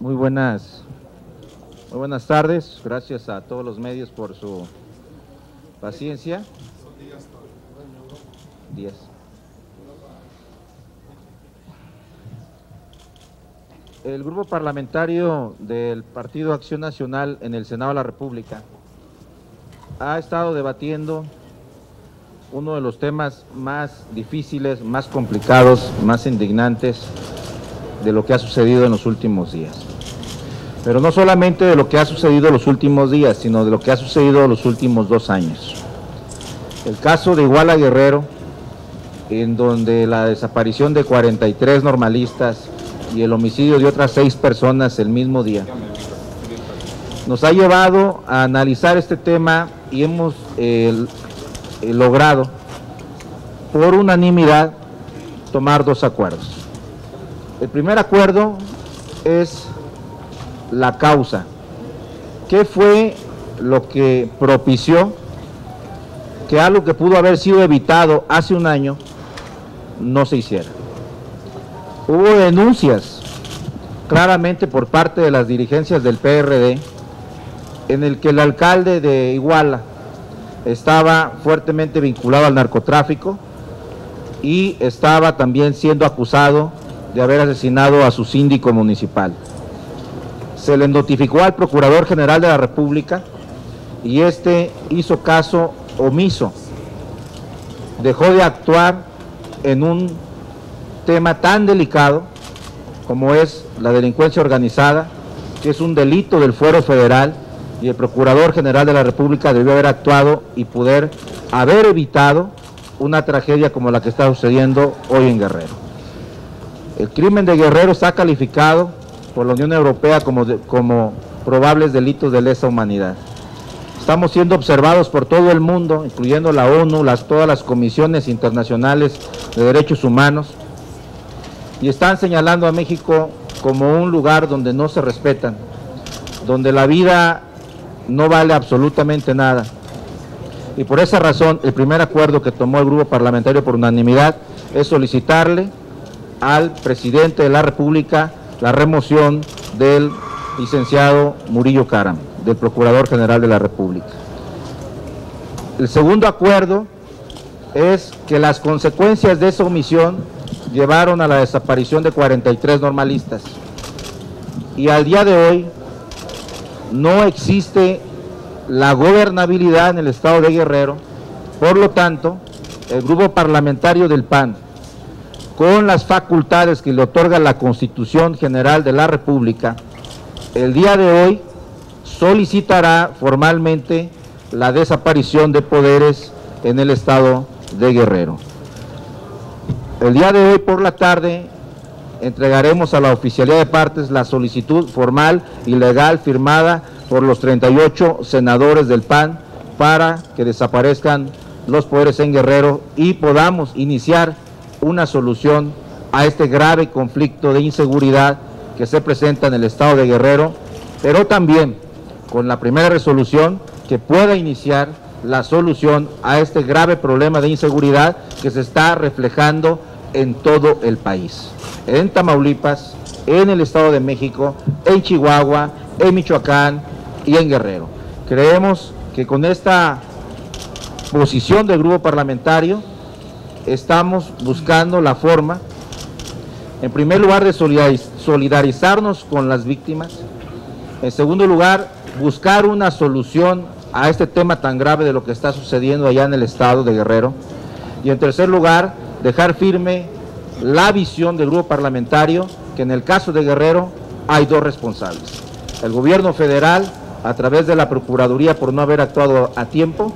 Muy buenas, muy buenas tardes. Gracias a todos los medios por su paciencia. Días. El grupo parlamentario del Partido Acción Nacional en el Senado de la República ha estado debatiendo uno de los temas más difíciles, más complicados, más indignantes de lo que ha sucedido en los últimos días. Pero no solamente de lo que ha sucedido en los últimos días, sino de lo que ha sucedido en los últimos dos años. El caso de Iguala Guerrero, en donde la desaparición de 43 normalistas y el homicidio de otras seis personas el mismo día, nos ha llevado a analizar este tema y hemos eh, logrado por unanimidad tomar dos acuerdos. El primer acuerdo es la causa. ¿Qué fue lo que propició que algo que pudo haber sido evitado hace un año no se hiciera? Hubo denuncias claramente por parte de las dirigencias del PRD en el que el alcalde de Iguala estaba fuertemente vinculado al narcotráfico y estaba también siendo acusado de haber asesinado a su síndico municipal. Se le notificó al Procurador General de la República y este hizo caso omiso. Dejó de actuar en un tema tan delicado como es la delincuencia organizada, que es un delito del fuero federal y el Procurador General de la República debió haber actuado y poder haber evitado una tragedia como la que está sucediendo hoy en Guerrero. El crimen de Guerrero está calificado por la Unión Europea como, como probables delitos de lesa humanidad. Estamos siendo observados por todo el mundo, incluyendo la ONU, las, todas las comisiones internacionales de derechos humanos, y están señalando a México como un lugar donde no se respetan, donde la vida no vale absolutamente nada. Y por esa razón, el primer acuerdo que tomó el grupo parlamentario por unanimidad es solicitarle al presidente de la República la remoción del licenciado Murillo Caram, del Procurador General de la República. El segundo acuerdo es que las consecuencias de esa omisión llevaron a la desaparición de 43 normalistas. Y al día de hoy no existe la gobernabilidad en el estado de Guerrero, por lo tanto, el grupo parlamentario del PAN, con las facultades que le otorga la Constitución General de la República, el día de hoy solicitará formalmente la desaparición de poderes en el estado de Guerrero. El día de hoy por la tarde entregaremos a la oficialidad de partes la solicitud formal y legal firmada por los 38 senadores del PAN para que desaparezcan los poderes en Guerrero y podamos iniciar una solución a este grave conflicto de inseguridad que se presenta en el estado de Guerrero, pero también con la primera resolución que pueda iniciar la solución a este grave problema de inseguridad que se está reflejando en todo el país en Tamaulipas, en el Estado de México, en Chihuahua, en Michoacán y en Guerrero. Creemos que con esta posición del grupo parlamentario estamos buscando la forma, en primer lugar, de solidarizarnos con las víctimas, en segundo lugar, buscar una solución a este tema tan grave de lo que está sucediendo allá en el estado de Guerrero, y en tercer lugar, dejar firme la visión del grupo parlamentario que en el caso de Guerrero hay dos responsables. El gobierno federal a través de la Procuraduría por no haber actuado a tiempo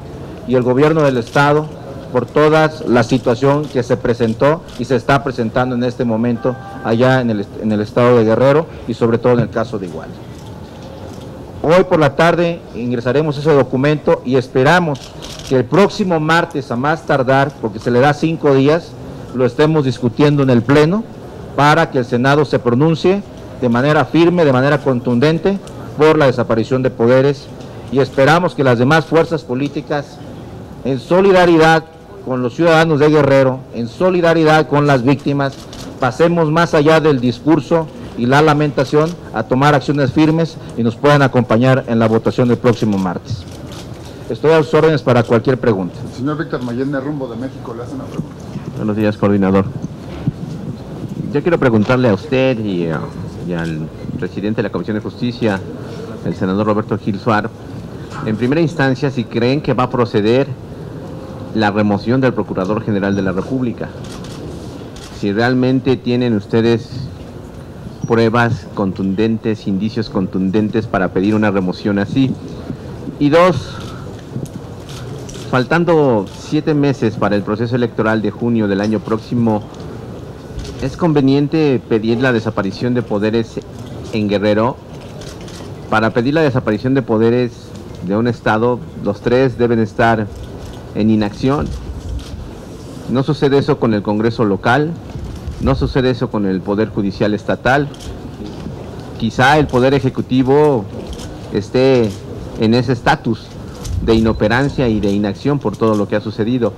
y el gobierno del Estado por toda la situación que se presentó y se está presentando en este momento allá en el, en el estado de Guerrero y sobre todo en el caso de Igual. Hoy por la tarde ingresaremos ese documento y esperamos que el próximo martes a más tardar, porque se le da cinco días, lo estemos discutiendo en el Pleno para que el Senado se pronuncie de manera firme, de manera contundente por la desaparición de poderes y esperamos que las demás fuerzas políticas, en solidaridad con los ciudadanos de Guerrero, en solidaridad con las víctimas, pasemos más allá del discurso y la lamentación a tomar acciones firmes y nos puedan acompañar en la votación del próximo martes. Estoy a sus órdenes para cualquier pregunta. El señor Víctor Mayenne Rumbo de México le hace una pregunta. Buenos días, coordinador. Yo quiero preguntarle a usted y, a, y al presidente de la Comisión de Justicia, el senador Roberto Gil Suar, en primera instancia, si creen que va a proceder la remoción del Procurador General de la República. Si realmente tienen ustedes pruebas contundentes, indicios contundentes para pedir una remoción así. Y dos, faltando siete meses para el proceso electoral de junio del año próximo, ¿es conveniente pedir la desaparición de poderes en Guerrero? Para pedir la desaparición de poderes de un Estado, los tres deben estar en inacción. No sucede eso con el Congreso local, no sucede eso con el Poder Judicial Estatal. Quizá el Poder Ejecutivo esté en ese estatus de inoperancia y de inacción por todo lo que ha sucedido.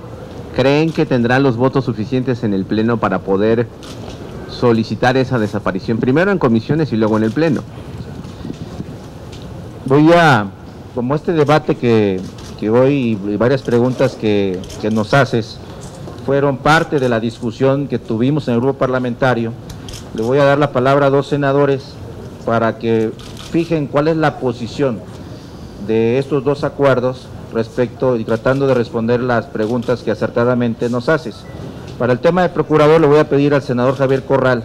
¿Creen que tendrán los votos suficientes en el Pleno para poder solicitar esa desaparición? Primero en comisiones y luego en el Pleno. Voy a, como este debate que, que hoy y varias preguntas que, que nos haces fueron parte de la discusión que tuvimos en el grupo parlamentario, le voy a dar la palabra a dos senadores para que fijen cuál es la posición de estos dos acuerdos respecto y tratando de responder las preguntas que acertadamente nos haces. Para el tema de procurador le voy a pedir al senador Javier Corral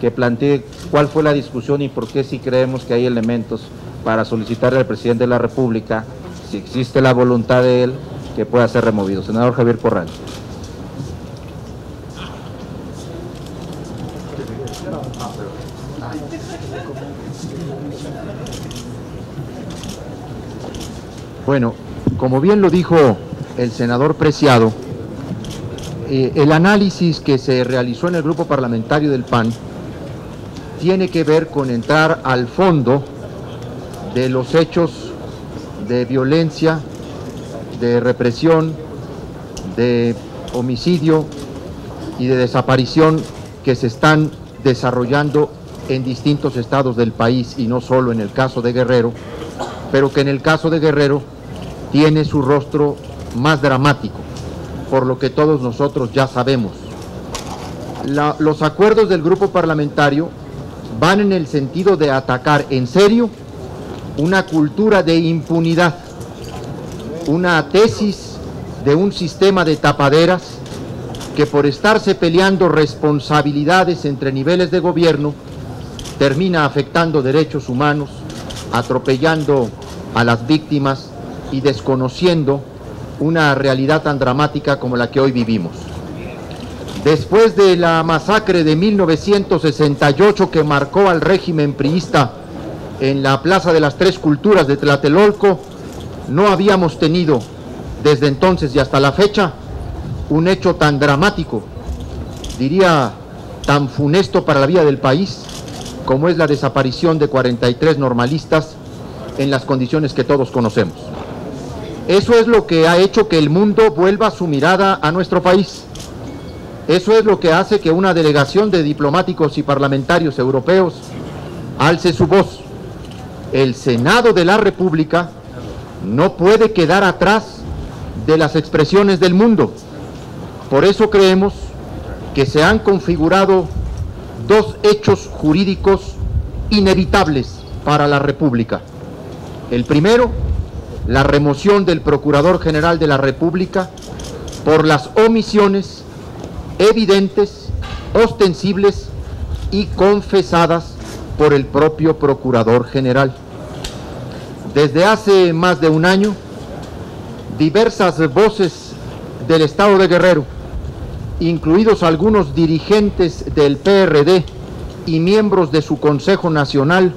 que plantee cuál fue la discusión y por qué si creemos que hay elementos para solicitarle al presidente de la República, si existe la voluntad de él, que pueda ser removido. Senador Javier Corral. Bueno, como bien lo dijo el senador Preciado, eh, el análisis que se realizó en el grupo parlamentario del PAN tiene que ver con entrar al fondo de los hechos de violencia, de represión, de homicidio y de desaparición que se están desarrollando en distintos estados del país y no solo en el caso de Guerrero, pero que en el caso de Guerrero tiene su rostro más dramático, por lo que todos nosotros ya sabemos. Los acuerdos del grupo parlamentario van en el sentido de atacar en serio una cultura de impunidad, una tesis de un sistema de tapaderas que por estarse peleando responsabilidades entre niveles de gobierno termina afectando derechos humanos, atropellando a las víctimas y desconociendo una realidad tan dramática como la que hoy vivimos. Después de la masacre de 1968 que marcó al régimen priista en la Plaza de las Tres Culturas de Tlatelolco, no habíamos tenido desde entonces y hasta la fecha un hecho tan dramático, diría tan funesto para la vida del país, como es la desaparición de 43 normalistas en las condiciones que todos conocemos. Eso es lo que ha hecho que el mundo vuelva su mirada a nuestro país. Eso es lo que hace que una delegación de diplomáticos y parlamentarios europeos alce su voz. El Senado de la República no puede quedar atrás de las expresiones del mundo. Por eso creemos que se han configurado dos hechos jurídicos inevitables para la República. El primero, la remoción del Procurador General de la República por las omisiones evidentes, ostensibles y confesadas por el propio Procurador General. Desde hace más de un año, diversas voces del Estado de Guerrero, incluidos algunos dirigentes del PRD y miembros de su Consejo Nacional,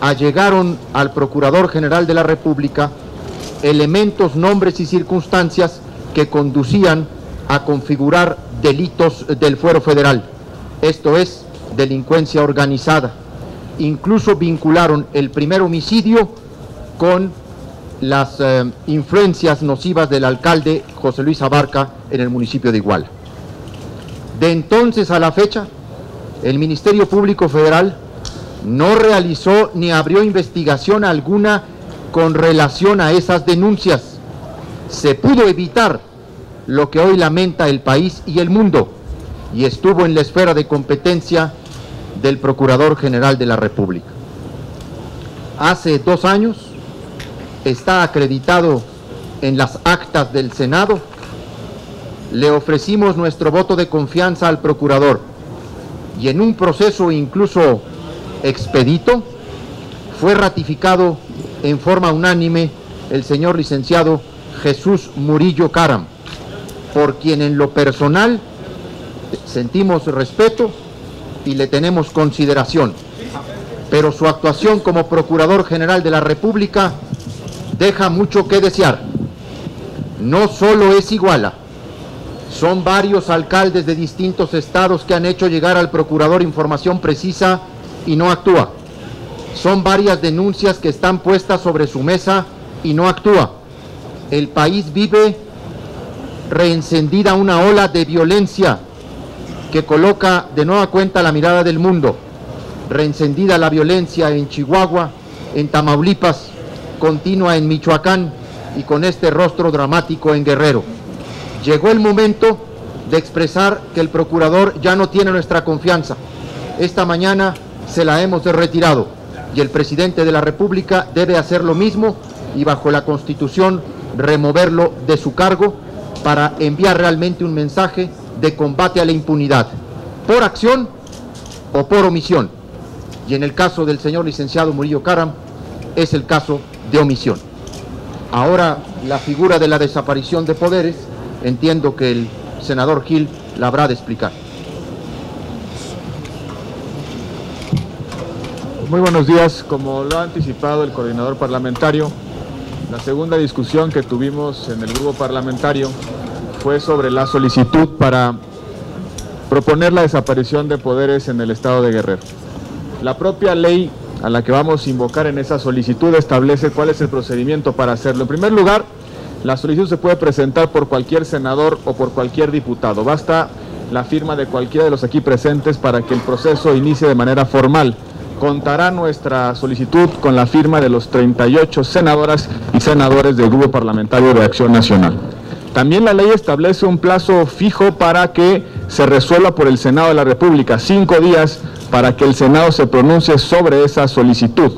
allegaron al Procurador General de la República elementos, nombres y circunstancias que conducían a configurar delitos del fuero federal, esto es, delincuencia organizada. Incluso vincularon el primer homicidio con las eh, influencias nocivas del alcalde José Luis Abarca en el municipio de Iguala. De entonces a la fecha, el Ministerio Público Federal no realizó ni abrió investigación alguna con relación a esas denuncias. Se pudo evitar lo que hoy lamenta el país y el mundo y estuvo en la esfera de competencia del Procurador General de la República. Hace dos años está acreditado en las actas del Senado, le ofrecimos nuestro voto de confianza al Procurador y en un proceso incluso expedito fue ratificado en forma unánime el señor licenciado Jesús Murillo Caram, por quien en lo personal sentimos respeto y le tenemos consideración, pero su actuación como Procurador General de la República deja mucho que desear. No solo es Iguala, son varios alcaldes de distintos estados que han hecho llegar al Procurador información precisa y no actúa. Son varias denuncias que están puestas sobre su mesa y no actúa. El país vive reencendida una ola de violencia que coloca de nueva cuenta la mirada del mundo. Reencendida la violencia en Chihuahua, en Tamaulipas, continua en Michoacán y con este rostro dramático en Guerrero. Llegó el momento de expresar que el procurador ya no tiene nuestra confianza. Esta mañana se la hemos retirado y el presidente de la República debe hacer lo mismo y bajo la Constitución removerlo de su cargo para enviar realmente un mensaje de combate a la impunidad, por acción o por omisión. Y en el caso del señor licenciado Murillo Caram, es el caso de omisión. Ahora, la figura de la desaparición de poderes, entiendo que el senador Gil la habrá de explicar. Muy buenos días. Como lo ha anticipado el coordinador parlamentario, la segunda discusión que tuvimos en el grupo parlamentario fue sobre la solicitud para proponer la desaparición de poderes en el estado de Guerrero. La propia ley a la que vamos a invocar en esa solicitud establece cuál es el procedimiento para hacerlo. En primer lugar, la solicitud se puede presentar por cualquier senador o por cualquier diputado. Basta la firma de cualquiera de los aquí presentes para que el proceso inicie de manera formal. Contará nuestra solicitud con la firma de los 38 senadoras y senadores del Grupo Parlamentario de Acción Nacional. También la ley establece un plazo fijo para que se resuelva por el Senado de la República, cinco días para que el Senado se pronuncie sobre esa solicitud.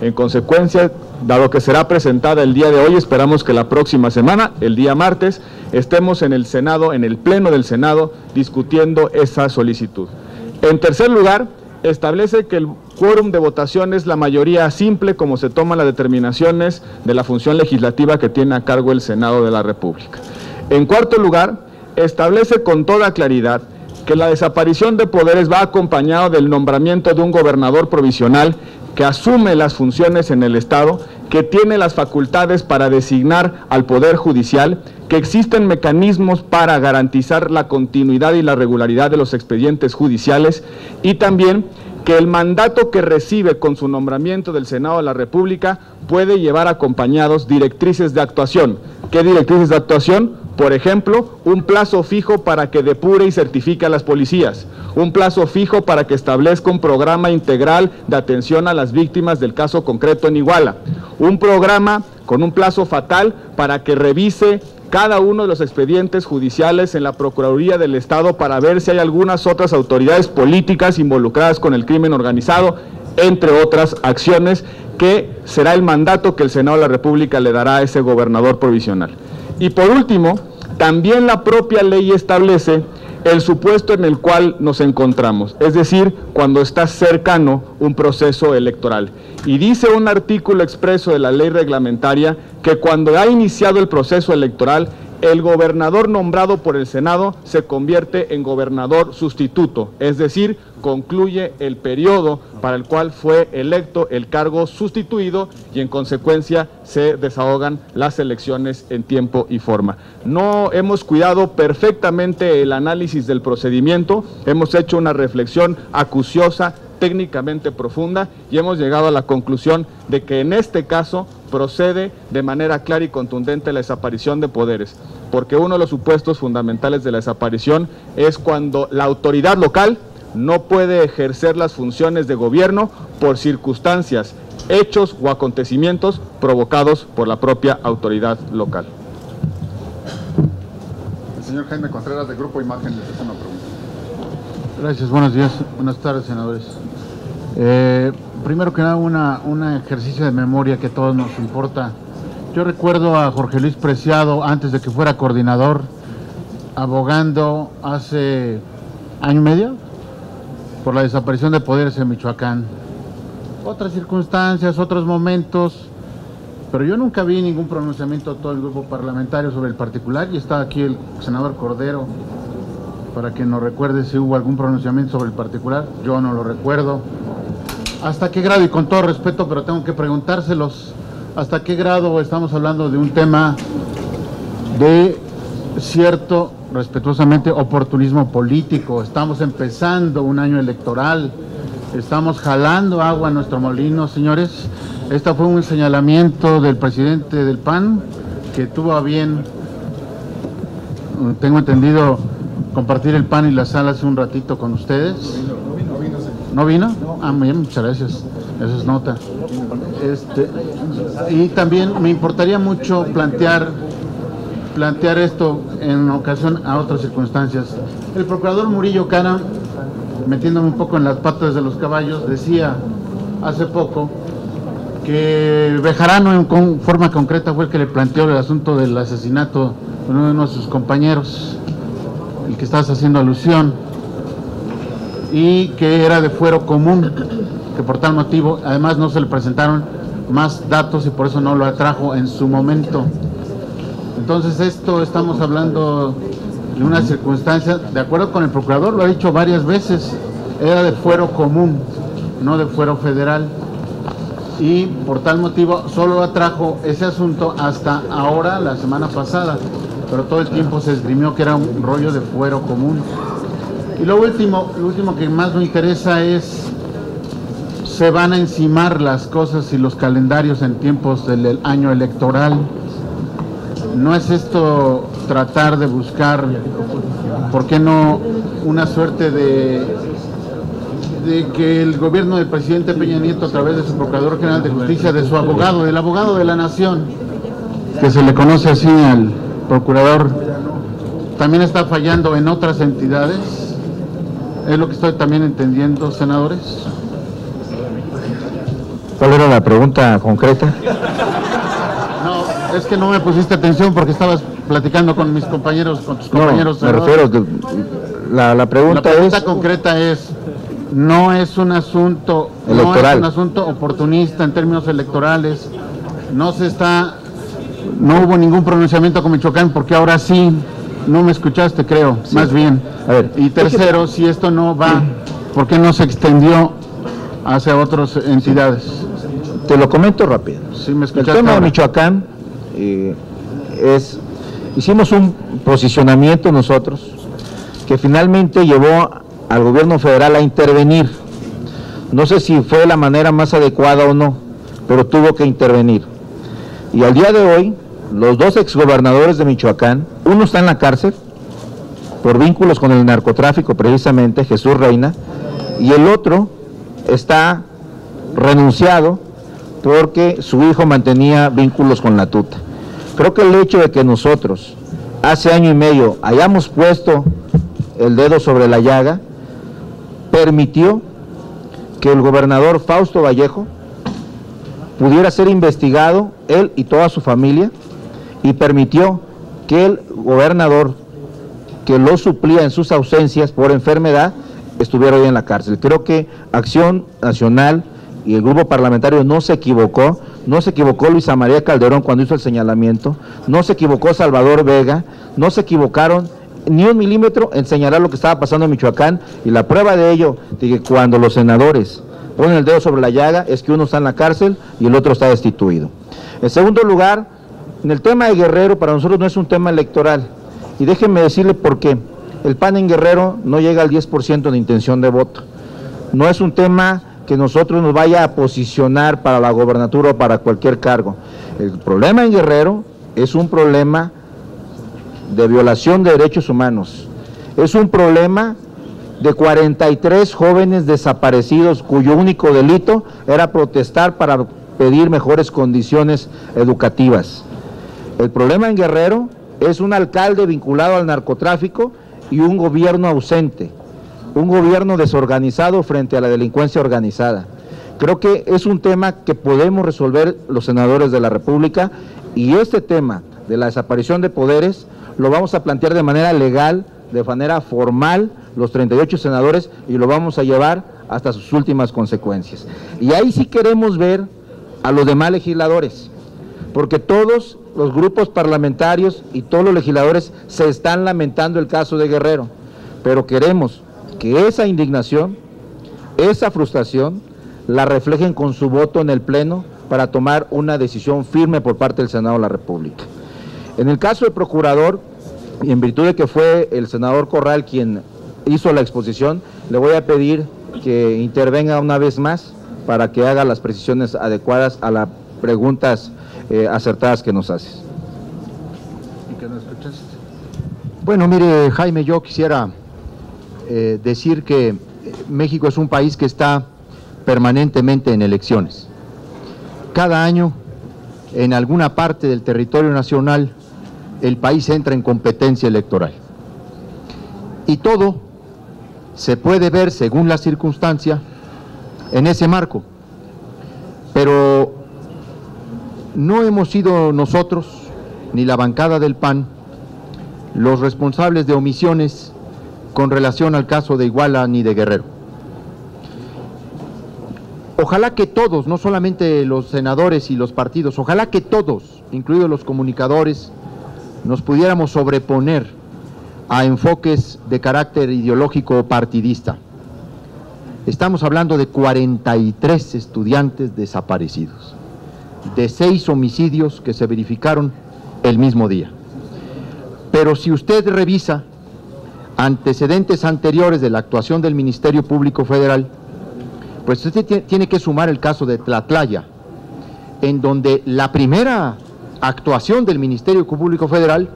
En consecuencia, dado que será presentada el día de hoy, esperamos que la próxima semana, el día martes, estemos en el Senado, en el Pleno del Senado, discutiendo esa solicitud. En tercer lugar, establece que el quórum de votación es la mayoría simple como se toman las determinaciones de la función legislativa que tiene a cargo el Senado de la República. En cuarto lugar, establece con toda claridad que la desaparición de poderes va acompañado del nombramiento de un gobernador provisional que asume las funciones en el Estado, que tiene las facultades para designar al Poder Judicial, que existen mecanismos para garantizar la continuidad y la regularidad de los expedientes judiciales y también que el mandato que recibe con su nombramiento del Senado de la República puede llevar acompañados directrices de actuación. ¿Qué directrices de actuación? Por ejemplo, un plazo fijo para que depure y certifique a las policías, un plazo fijo para que establezca un programa integral de atención a las víctimas del caso concreto en Iguala, un programa con un plazo fatal para que revise cada uno de los expedientes judiciales en la Procuraduría del Estado para ver si hay algunas otras autoridades políticas involucradas con el crimen organizado, entre otras acciones que será el mandato que el Senado de la República le dará a ese gobernador provisional. Y por último, también la propia ley establece el supuesto en el cual nos encontramos, es decir, cuando está cercano un proceso electoral. Y dice un artículo expreso de la ley reglamentaria que cuando ha iniciado el proceso electoral, el gobernador nombrado por el Senado se convierte en gobernador sustituto, es decir, concluye el periodo para el cual fue electo el cargo sustituido y en consecuencia se desahogan las elecciones en tiempo y forma. No hemos cuidado perfectamente el análisis del procedimiento, hemos hecho una reflexión acuciosa técnicamente profunda y hemos llegado a la conclusión de que en este caso procede de manera clara y contundente la desaparición de poderes, porque uno de los supuestos fundamentales de la desaparición es cuando la autoridad local no puede ejercer las funciones de gobierno por circunstancias, hechos o acontecimientos provocados por la propia autoridad local. El señor Jaime Contreras, de Grupo Imagen, le hace una pregunta. Gracias, buenos días, buenas tardes, senadores. Eh, primero que nada, una, un ejercicio de memoria que a todos nos importa. Yo recuerdo a Jorge Luis Preciado, antes de que fuera coordinador, abogando hace año y medio por la desaparición de poderes en Michoacán. Otras circunstancias, otros momentos, pero yo nunca vi ningún pronunciamiento de todo el grupo parlamentario sobre el particular y está aquí el senador Cordero para que nos recuerde si hubo algún pronunciamiento sobre el particular. Yo no lo recuerdo. ¿Hasta qué grado? Y con todo respeto, pero tengo que preguntárselos, ¿hasta qué grado estamos hablando de un tema de cierto, respetuosamente, oportunismo político? Estamos empezando un año electoral, estamos jalando agua a nuestro molino, señores. Este fue un señalamiento del presidente del PAN que tuvo a bien, tengo entendido, compartir el pan y la sal hace un ratito con ustedes. ¿No vino? Ah, bien, muchas gracias. Eso es nota. Este, y también me importaría mucho plantear, plantear esto en ocasión a otras circunstancias. El procurador Murillo Cara, metiéndome un poco en las patas de los caballos, decía hace poco que Bejarano en forma concreta fue el que le planteó el asunto del asesinato de uno de nuestros compañeros, el que estás haciendo alusión y que era de fuero común, que por tal motivo además no se le presentaron más datos y por eso no lo atrajo en su momento. Entonces esto estamos hablando de una circunstancia, de acuerdo con el procurador, lo ha dicho varias veces, era de fuero común, no de fuero federal. Y por tal motivo solo atrajo ese asunto hasta ahora, la semana pasada, pero todo el tiempo se esgrimió que era un rollo de fuero común. Y lo último, lo último que más me interesa es, se van a encimar las cosas y los calendarios en tiempos del año electoral. No es esto tratar de buscar, ¿por qué no una suerte de, de que el gobierno del presidente Peña Nieto a través de su Procurador General de Justicia, de su abogado, del abogado de la nación, que se le conoce así al procurador, también está fallando en otras entidades? Es lo que estoy también entendiendo, senadores. ¿Cuál era la pregunta concreta? No, es que no me pusiste atención porque estabas platicando con mis compañeros, con tus compañeros. No, me refiero, que la, la pregunta, la pregunta es... concreta es, no es un asunto, Electoral. no es un asunto oportunista en términos electorales, no se está, no hubo ningún pronunciamiento con Michoacán porque ahora sí no me escuchaste, creo, más bien. A ver, y tercero, si esto no va, ¿por qué no se extendió hacia otras entidades? Te lo comento rápido. Sí, me El escuchaste tema de. Michoacán eh, es, hicimos un posicionamiento nosotros que finalmente llevó al gobierno federal a intervenir. No sé si fue la manera más adecuada o no, pero tuvo que intervenir. Y al día de hoy, los dos exgobernadores de Michoacán, uno está en la cárcel por vínculos con el narcotráfico precisamente, Jesús Reina, y el otro está renunciado porque su hijo mantenía vínculos con la tuta. Creo que el hecho de que nosotros hace año y medio hayamos puesto el dedo sobre la llaga permitió que el gobernador Fausto Vallejo pudiera ser investigado, él y toda su familia, y permitió que el gobernador que lo suplía en sus ausencias por enfermedad estuviera hoy en la cárcel. Creo que Acción Nacional y el grupo parlamentario no se equivocó, no se equivocó Luisa María Calderón cuando hizo el señalamiento, no se equivocó Salvador Vega, no se equivocaron ni un milímetro en señalar lo que estaba pasando en Michoacán y la prueba de ello, de que cuando los senadores ponen el dedo sobre la llaga es que uno está en la cárcel y el otro está destituido. En segundo lugar, en el tema de Guerrero para nosotros no es un tema electoral y déjenme decirle por qué. El PAN en Guerrero no llega al 10% de intención de voto. No es un tema que nosotros nos vaya a posicionar para la gobernatura o para cualquier cargo. El problema en Guerrero es un problema de violación de derechos humanos. Es un problema de 43 jóvenes desaparecidos cuyo único delito era protestar para pedir mejores condiciones educativas. El problema en Guerrero es un alcalde vinculado al narcotráfico y un gobierno ausente, un gobierno desorganizado frente a la delincuencia organizada. Creo que es un tema que podemos resolver los senadores de la República y este tema de la desaparición de poderes lo vamos a plantear de manera legal, de manera formal, los 38 senadores y lo vamos a llevar hasta sus últimas consecuencias. Y ahí sí queremos ver a los demás legisladores, porque todos los grupos parlamentarios y todos los legisladores se están lamentando el caso de Guerrero, pero queremos que esa indignación, esa frustración, la reflejen con su voto en el Pleno para tomar una decisión firme por parte del Senado de la República. En el caso del procurador, y en virtud de que fue el senador Corral quien hizo la exposición, le voy a pedir que intervenga una vez más para que haga las precisiones adecuadas a las preguntas eh, acertadas que nos haces. ¿Y que no escuchaste? Bueno, mire, Jaime, yo quisiera eh, decir que eh, México es un país que está permanentemente en elecciones. Cada año, en alguna parte del territorio nacional, el país entra en competencia electoral. Y todo se puede ver según la circunstancia en ese marco. Pero no hemos sido nosotros, ni la bancada del PAN, los responsables de omisiones con relación al caso de Iguala ni de Guerrero. Ojalá que todos, no solamente los senadores y los partidos, ojalá que todos, incluidos los comunicadores, nos pudiéramos sobreponer a enfoques de carácter ideológico partidista. Estamos hablando de 43 estudiantes desaparecidos, de seis homicidios que se verificaron el mismo día. Pero si usted revisa antecedentes anteriores de la actuación del Ministerio Público Federal, pues usted tiene que sumar el caso de Tlatlaya, en donde la primera actuación del Ministerio Público Federal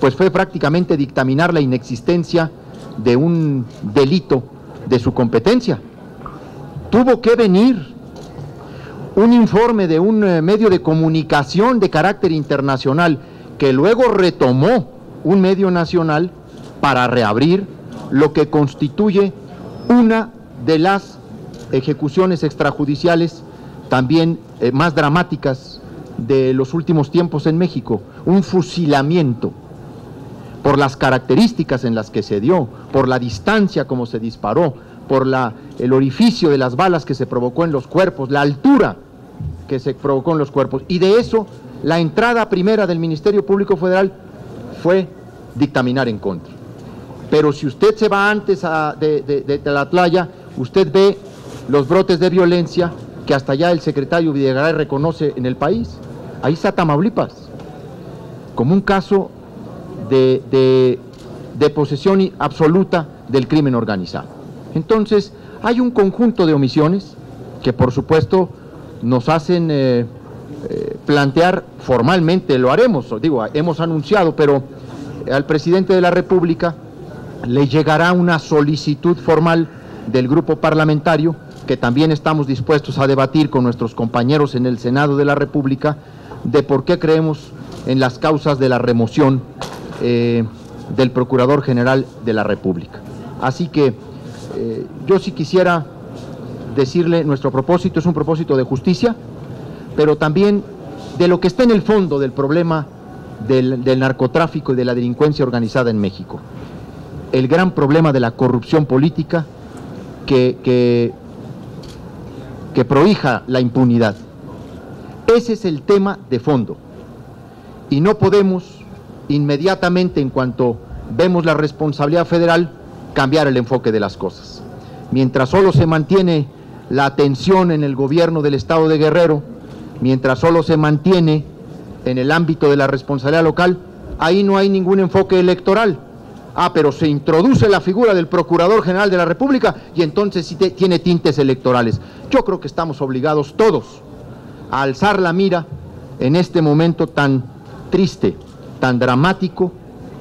pues fue prácticamente dictaminar la inexistencia de un delito de su competencia. Tuvo que venir un informe de un eh, medio de comunicación de carácter internacional que luego retomó un medio nacional para reabrir lo que constituye una de las ejecuciones extrajudiciales también eh, más dramáticas de los últimos tiempos en México, un fusilamiento por las características en las que se dio, por la distancia como se disparó, por la, el orificio de las balas que se provocó en los cuerpos, la altura que se provocó en los cuerpos. Y de eso, la entrada primera del Ministerio Público Federal fue dictaminar en contra. Pero si usted se va antes de, de, la playa, usted ve los brotes de violencia que hasta allá el secretario Videgaray reconoce en el país. Ahí está Tamaulipas, como un caso de, posesión absoluta del crimen organizado. Entonces, hay un conjunto de omisiones que por supuesto nos hacen eh, eh, plantear formalmente, lo haremos, digo, hemos anunciado, pero al presidente de la República le llegará una solicitud formal del grupo parlamentario que también estamos dispuestos a debatir con nuestros compañeros en el Senado de la República de por qué creemos en las causas de la remoción eh, del Procurador General de la República. Así que yo sí quisiera decirle, nuestro propósito es un propósito de justicia, pero también de lo que está en el fondo del problema del, narcotráfico y de la delincuencia organizada en México. El gran problema de la corrupción política que, que, que prohija la impunidad. Ese es el tema de fondo. Y no podemos inmediatamente en cuanto vemos la responsabilidad federal, cambiar el enfoque de las cosas. Mientras solo se mantiene la atención en el gobierno del estado de Guerrero, mientras solo se mantiene en el ámbito de la responsabilidad local, ahí no hay ningún enfoque electoral. Ah, pero se introduce la figura del Procurador General de la República y entonces sí tiene tintes electorales. Yo creo que estamos obligados todos a alzar la mira en este momento tan triste tan dramático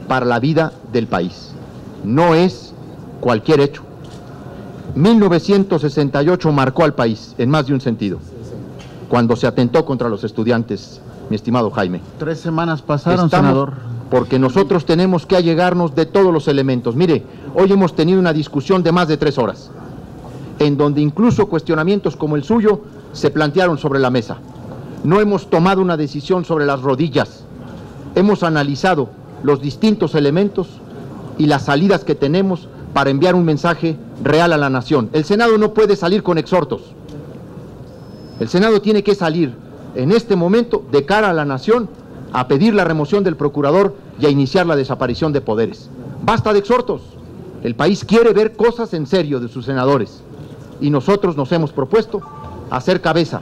para la vida del país. No es cualquier hecho, 1968 marcó al país en más de un sentido, cuando se atentó contra los estudiantes, mi estimado Jaime. Tres semanas pasaron, Estamos- senador. Porque nosotros tenemos que allegarnos de todos los elementos. Mire, hoy hemos tenido una discusión de más de tres horas, en donde incluso cuestionamientos como el suyo se plantearon sobre la mesa. No hemos tomado una decisión sobre las rodillas. Hemos analizado los distintos elementos y las salidas que tenemos para enviar un mensaje real a la nación. El Senado no puede salir con exhortos. El Senado tiene que salir en este momento de cara a la nación a pedir la remoción del procurador y a iniciar la desaparición de poderes. Basta de exhortos. El país quiere ver cosas en serio de sus senadores y nosotros nos hemos propuesto hacer cabeza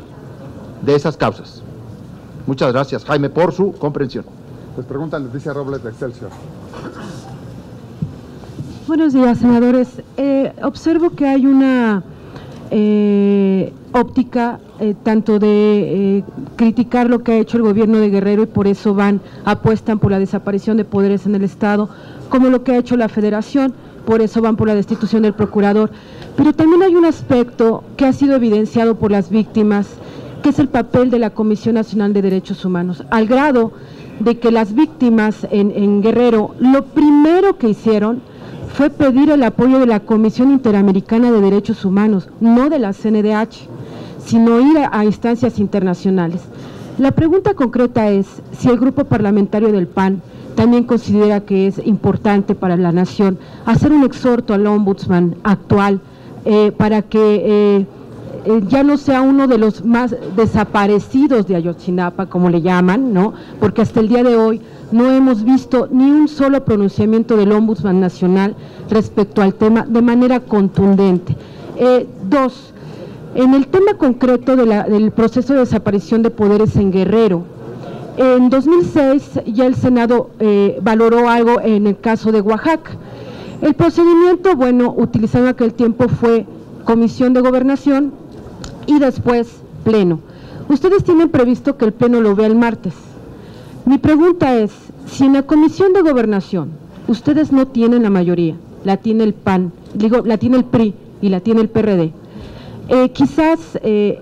de esas causas. Muchas gracias, Jaime, por su comprensión. Les pregunta Leticia Robles de Excelsior. Buenos días, senadores. Eh, observo que hay una eh, óptica eh, tanto de eh, criticar lo que ha hecho el gobierno de Guerrero y por eso van, apuestan por la desaparición de poderes en el Estado, como lo que ha hecho la Federación, por eso van por la destitución del procurador. Pero también hay un aspecto que ha sido evidenciado por las víctimas, que es el papel de la Comisión Nacional de Derechos Humanos, al grado de que las víctimas en, en Guerrero lo primero que hicieron fue pedir el apoyo de la Comisión Interamericana de Derechos Humanos, no de la CNDH, sino ir a, instancias internacionales. La pregunta concreta es si el grupo parlamentario del PAN también considera que es importante para la nación hacer un exhorto al ombudsman actual eh, para que eh, eh, ya no sea uno de los más desaparecidos de Ayotzinapa, como le llaman, ¿no? Porque hasta el día de hoy no hemos visto ni un solo pronunciamiento del Ombudsman Nacional respecto al tema de manera contundente. Eh, dos, en el tema concreto de la- del proceso de desaparición de poderes en Guerrero, en 2006 ya el Senado eh, valoró algo en el caso de Oaxaca. El procedimiento, bueno, utilizado en aquel tiempo fue comisión de gobernación y después pleno. Ustedes tienen previsto que el pleno lo vea el martes. Mi pregunta es, si en la comisión de gobernación ustedes no tienen la mayoría, la tiene el PAN, digo, la tiene el PRI y la tiene el PRD, eh, quizás eh,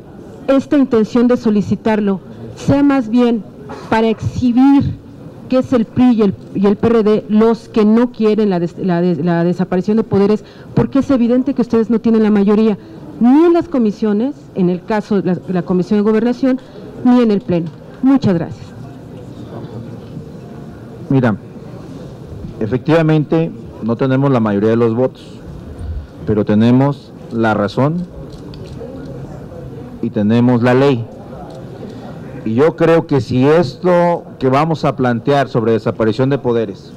esta intención de solicitarlo sea más bien para exhibir que es el PRI y el, y el PRD los que no quieren la, des- la des- la desaparición de poderes, porque es evidente que ustedes no tienen la mayoría, ni en las comisiones, en el caso de la Comisión de Gobernación, ni en el Pleno. Muchas gracias. Mira, efectivamente no tenemos la mayoría de los votos, pero tenemos la razón y tenemos la ley. Y yo creo que si esto que vamos a plantear sobre desaparición de poderes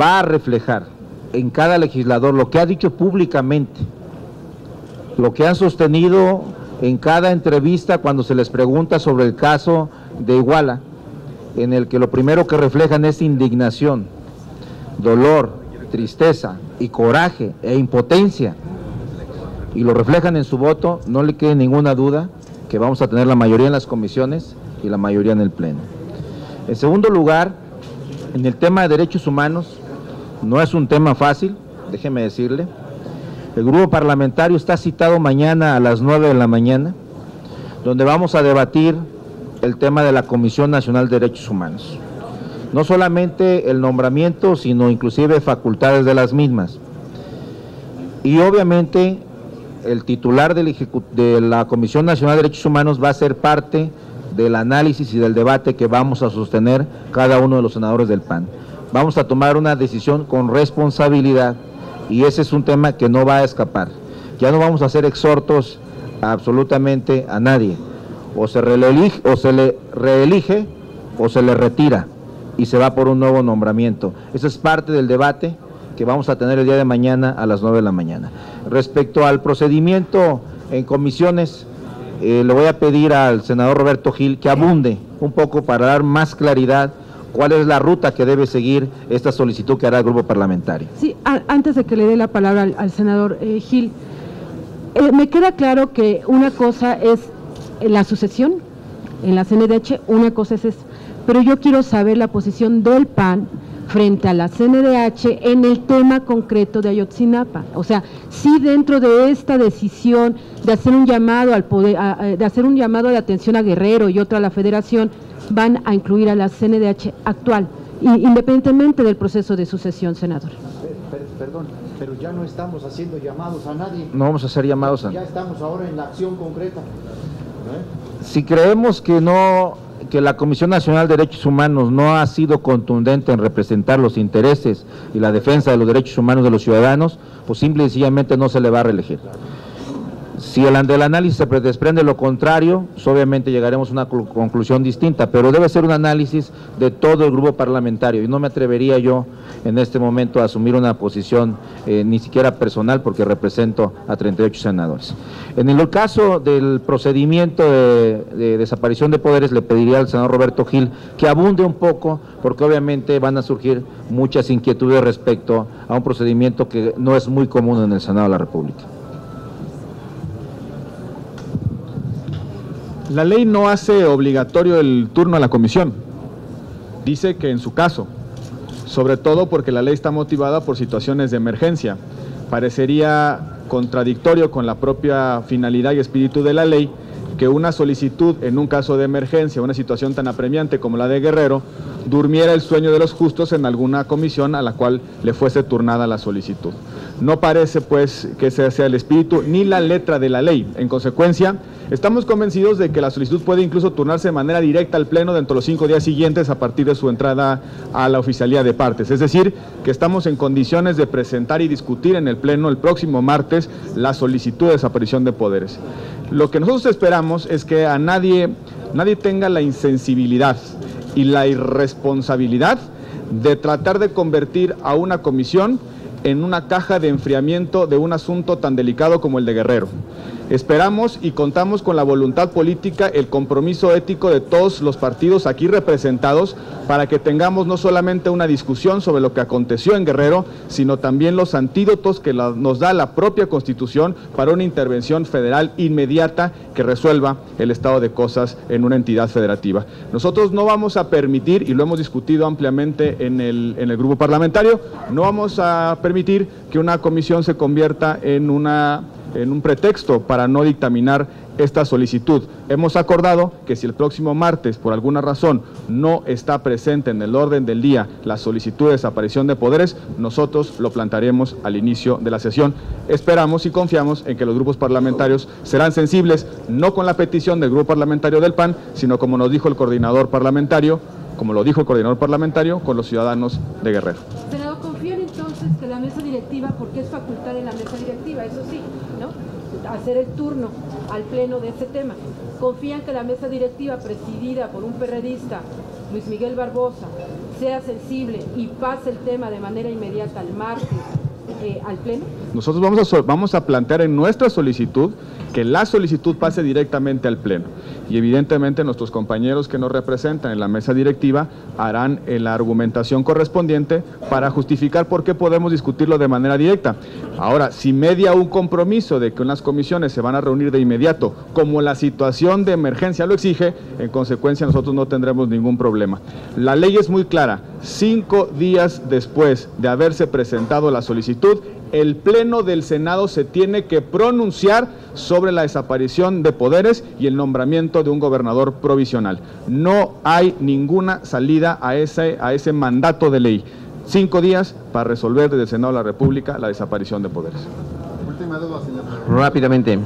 va a reflejar en cada legislador lo que ha dicho públicamente, lo que han sostenido en cada entrevista cuando se les pregunta sobre el caso de Iguala, en el que lo primero que reflejan es indignación, dolor, tristeza y coraje e impotencia, y lo reflejan en su voto, no le quede ninguna duda que vamos a tener la mayoría en las comisiones y la mayoría en el Pleno. En segundo lugar, en el tema de derechos humanos, no es un tema fácil, déjeme decirle. El grupo parlamentario está citado mañana a las 9 de la mañana, donde vamos a debatir el tema de la Comisión Nacional de Derechos Humanos. No solamente el nombramiento, sino inclusive facultades de las mismas. Y obviamente el titular de la Comisión Nacional de Derechos Humanos va a ser parte del análisis y del debate que vamos a sostener cada uno de los senadores del PAN. Vamos a tomar una decisión con responsabilidad y ese es un tema que no va a escapar. Ya no vamos a hacer exhortos absolutamente a nadie. O se o se le reelige o se le retira y se va por un nuevo nombramiento. Eso es parte del debate que vamos a tener el día de mañana a las 9 de la mañana. Respecto al procedimiento en comisiones, eh, le voy a pedir al senador Roberto Gil que abunde un poco para dar más claridad cuál es la ruta que debe seguir esta solicitud que hará el grupo parlamentario. Sí, antes de que le dé la palabra al, senador eh, Gil, eh, me queda claro que una cosa es la sucesión en la CNDH, una cosa es eso, pero yo quiero saber la posición del PAN frente a la CNDH en el tema concreto de Ayotzinapa. O sea, sí dentro de esta decisión de hacer un llamado al poder, de hacer un llamado de atención a Guerrero y otro a la Federación, van a incluir a la CNDH actual, independientemente del proceso de sucesión, senador. Perdón, pero ya no estamos haciendo llamados a nadie. No vamos a hacer llamados a Ya estamos ahora en la acción concreta. Si creemos que no que la Comisión Nacional de Derechos Humanos no ha sido contundente en representar los intereses y la defensa de los derechos humanos de los ciudadanos, pues simple y sencillamente no se le va a reelegir. Si el, del análisis se desprende lo contrario, pues obviamente llegaremos a una conclusión distinta, pero debe ser un análisis de todo el grupo parlamentario y no me atrevería yo en este momento a asumir una posición eh, ni siquiera personal porque represento a 38 senadores. En el caso del procedimiento de, de desaparición de poderes, le pediría al senador Roberto Gil que abunde un poco porque obviamente van a surgir muchas inquietudes respecto a un procedimiento que no es muy común en el Senado de la República. La ley no hace obligatorio el turno a la comisión. Dice que en su caso, sobre todo porque la ley está motivada por situaciones de emergencia. Parecería contradictorio con la propia finalidad y espíritu de la ley que una solicitud en un caso de emergencia, una situación tan apremiante como la de Guerrero, durmiera el sueño de los justos en alguna comisión a la cual le fuese turnada la solicitud. No parece pues que ese sea el espíritu ni la letra de la ley. En consecuencia, estamos convencidos de que la solicitud puede incluso turnarse de manera directa al Pleno dentro de los cinco días siguientes a partir de su entrada a la oficialía de partes. Es decir, que estamos en condiciones de presentar y discutir en el Pleno el próximo martes la solicitud de desaparición de poderes. Lo que nosotros esperamos es que a nadie, nadie tenga la insensibilidad y la irresponsabilidad de tratar de convertir a una comisión en una caja de enfriamiento de un asunto tan delicado como el de Guerrero. Esperamos y contamos con la voluntad política, el compromiso ético de todos los partidos aquí representados para que tengamos no solamente una discusión sobre lo que aconteció en Guerrero, sino también los antídotos que nos da la propia Constitución para una intervención federal inmediata que resuelva el estado de cosas en una entidad federativa. Nosotros no vamos a permitir, y lo hemos discutido ampliamente en el, grupo parlamentario, no vamos a permitir que una comisión se convierta en una en un pretexto para no dictaminar esta solicitud. Hemos acordado que si el próximo martes, por alguna razón, no está presente en el orden del día la solicitud de desaparición de poderes, nosotros lo plantaremos al inicio de la sesión. Esperamos y confiamos en que los grupos parlamentarios serán sensibles, no con la petición del grupo parlamentario del PAN, sino como nos dijo el coordinador parlamentario, como lo dijo el coordinador parlamentario, con los ciudadanos de Guerrero entonces que la mesa directiva, porque es facultad de la mesa directiva, eso sí. Hacer el turno al pleno de ese tema. Confían que la mesa directiva presidida por un perredista, Luis Miguel Barbosa, sea sensible y pase el tema de manera inmediata al martes eh, al pleno. Nosotros vamos a, vamos a plantear en nuestra solicitud que la solicitud pase directamente al Pleno. Y evidentemente nuestros compañeros que nos representan en la mesa directiva harán eh, la argumentación correspondiente para justificar por qué podemos discutirlo de manera directa. Ahora, si media un compromiso de que unas comisiones se van a reunir de inmediato, como la situación de emergencia lo exige, en consecuencia nosotros no tendremos ningún problema. La ley es muy clara, cinco días después de haberse presentado la solicitud, el Pleno del Senado se tiene que pronunciar sobre la desaparición de poderes y el nombramiento de un gobernador provisional. No hay ninguna salida a ese, a ese mandato de ley. Cinco días para resolver desde el Senado de la República la desaparición de poderes. Rápidamente,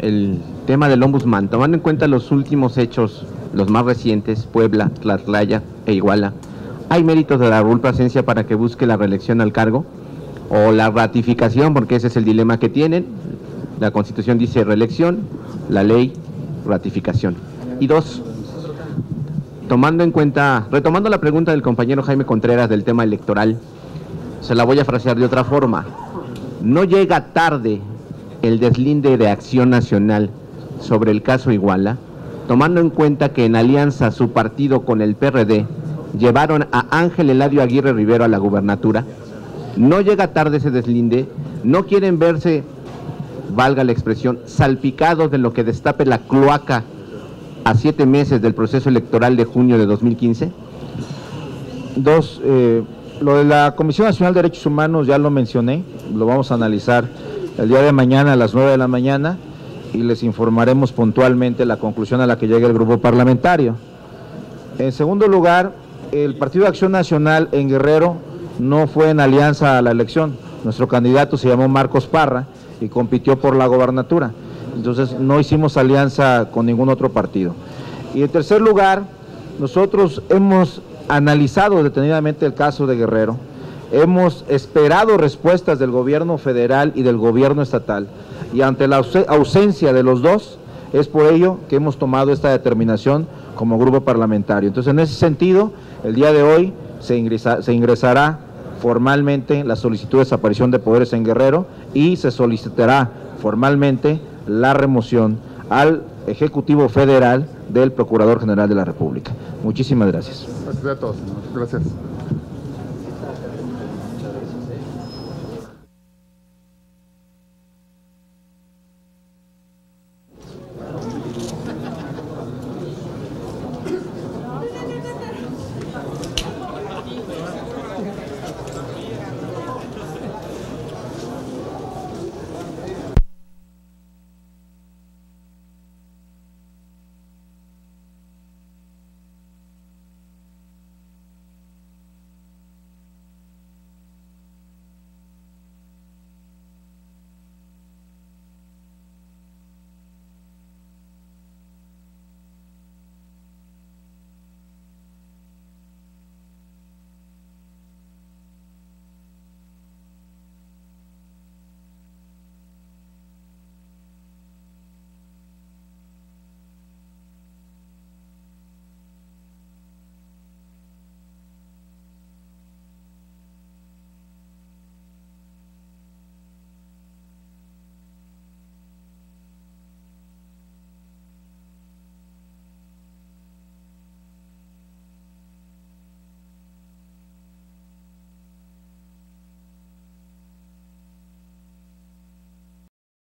el tema del ombudsman, tomando en cuenta los últimos hechos, los más recientes, Puebla, Tlatlaya e Iguala, ¿hay méritos de la Raúl Presencia para que busque la reelección al cargo? o la ratificación, porque ese es el dilema que tienen. La Constitución dice reelección, la ley ratificación. Y dos, tomando en cuenta, retomando la pregunta del compañero Jaime Contreras del tema electoral, se la voy a frasear de otra forma. No llega tarde el deslinde de acción nacional sobre el caso Iguala, tomando en cuenta que en alianza su partido con el PRD llevaron a Ángel Eladio Aguirre Rivero a la gubernatura, no llega tarde ese deslinde, no quieren verse, valga la expresión, salpicados de lo que destape la cloaca a siete meses del proceso electoral de junio de 2015. dos, eh, lo de la Comisión Nacional de Derechos Humanos ya lo mencioné, lo vamos a analizar el día de mañana a las 9 de la mañana y les informaremos puntualmente la conclusión a la que llegue el grupo parlamentario. En segundo lugar, el Partido de Acción Nacional en Guerrero no fue en alianza a la elección. Nuestro candidato se llamó Marcos Parra y compitió por la gobernatura. Entonces no hicimos alianza con ningún otro partido. Y en tercer lugar, nosotros hemos analizado detenidamente el caso de Guerrero, hemos esperado respuestas del gobierno federal y del gobierno estatal y ante la ausencia de los dos, es por ello que hemos tomado esta determinación como grupo parlamentario. Entonces, en ese sentido, el día de hoy se, ingresará formalmente la solicitud de desaparición de poderes en Guerrero y se solicitará formalmente la remoción al Ejecutivo Federal del Procurador General de la República. Muchísimas gracias. Gracias a todos. Gracias.